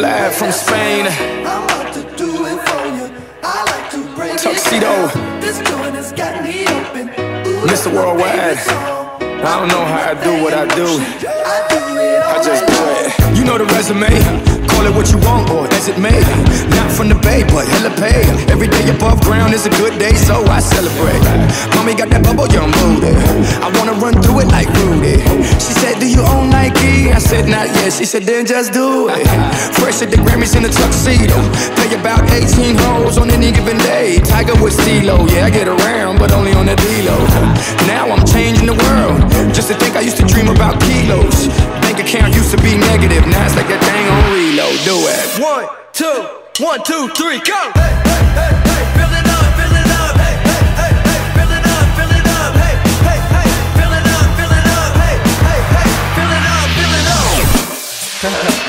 Live from Spain. I'm about to do it for you. I like to break Tuxedo. it. This joint has got me open. Ooh, Mr. Worldwide. I don't know how I do what I do. I do I just do it. You know the resume. Call it what you want or as it may. Not from the bay, but hella pay. Every day above ground is a good day, so I celebrate. Mommy got that bubble young booty. I wanna run through it like Rudy. She said, Do you own Nike? I said, Not yet. She said, Then just do it. Fresh at the Grammys in a tuxedo. Pay about 18 holes on any given day. Tiger with Stilo. Yeah, I get around, but only on the D-Lo. Now I'm changing the world. Just to think I used to dream about kilos. Bank account used to be negative. Now it's like that thing One, two, one, two, three, go! Hey, hey, hey, hey, it up, fill it up, hey, hey, hey, hey, up, up, hey, hey, hey, up, up, hey, hey, hey, up, up.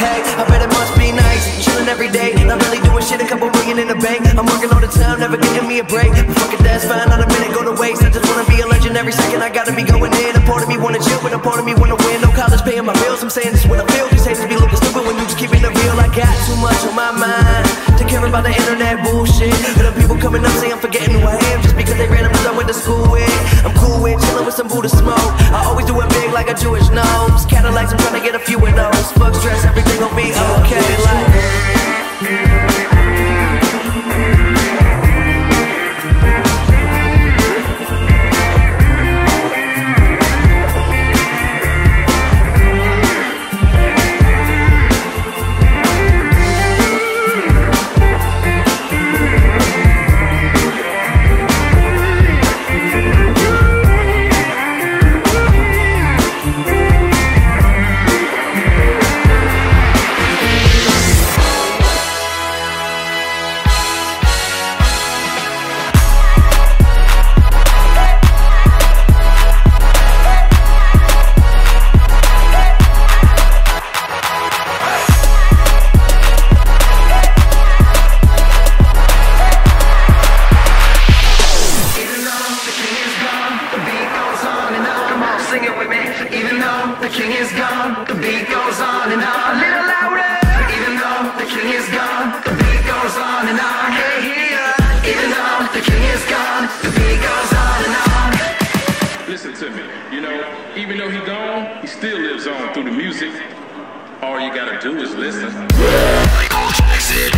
Hey, I bet it must be nice. Chillin' every day, not really doing shit, a couple million in the bank. I'm working all the time, never getting me a break. Fuck it, that's fine, not a minute go to waste. I just wanna be a legend every second, I gotta be going in. A part of me wanna chill, but a part of me wanna win. No college paying my bills, I'm saying this what I feel. These haters be looking stupid when you just keeping it real. I got too much on my mind to care about the internet bullshit. And the people coming up say I'm forgetting who I am just because they random I went school with. I'm cool with chillin' with some Buddha smoke. I always do it big like a Jewish nose. Cadillacs, I'm trying to get a few of those. Fuck stress, everything gon' be okay. Music. All you gotta do is listen. Michael Jackson.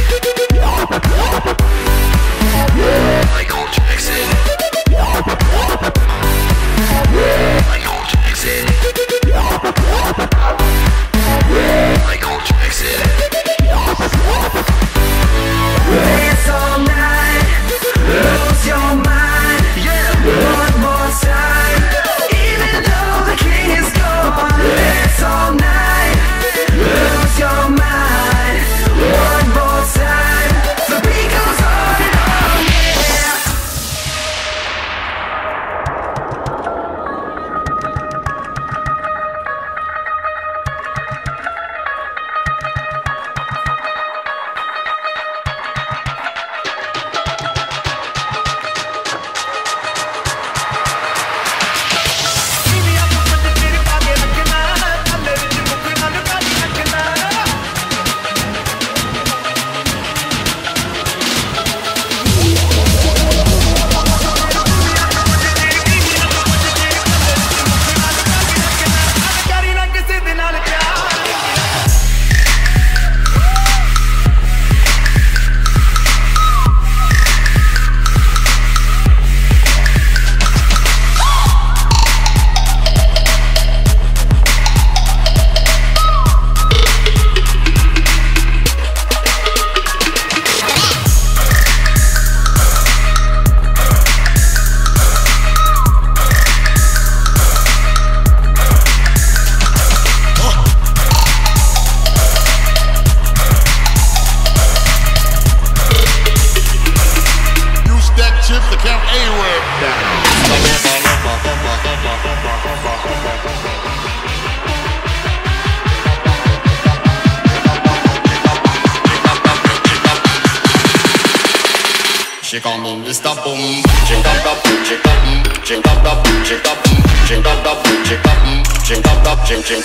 Shake on me, Mr. Boom. Shake up, up, shake up, mm. shake up, up, shake up, mm. shake up, up, shake up, mm. shake up, up, shake, shake,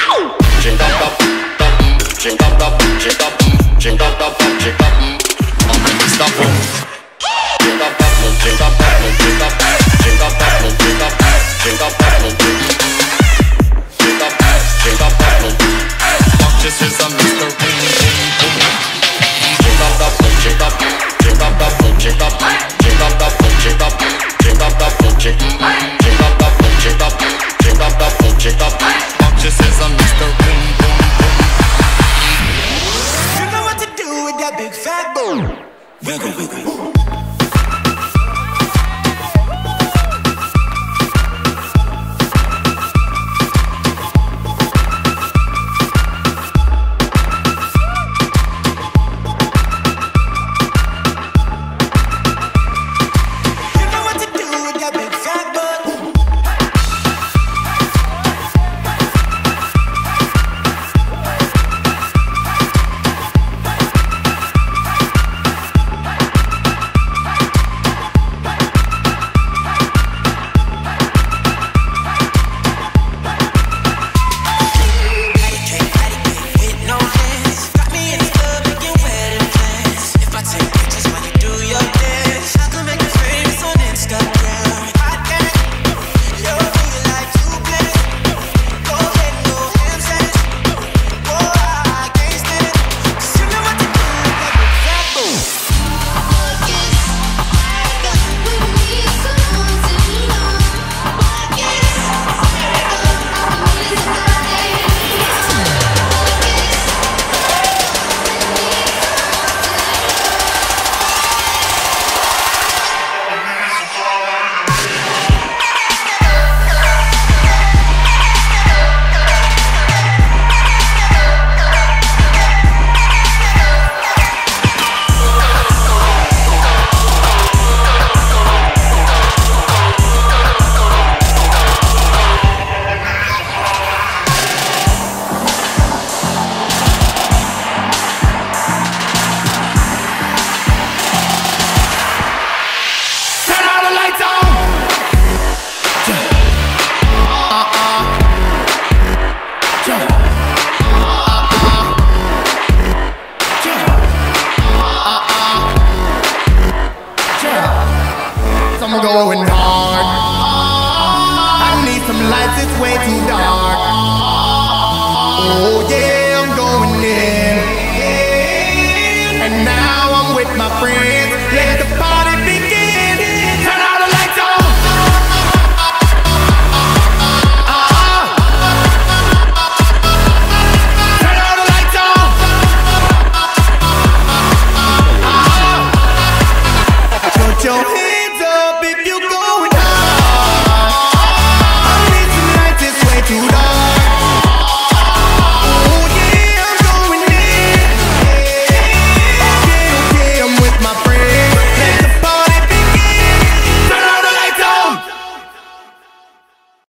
shake up, up, up, mm. shake up the boom, shake fat boom. Wiggle, wiggle. some lights, it's way too dark. Oh yeah, I'm going in. And now I'm with my friends.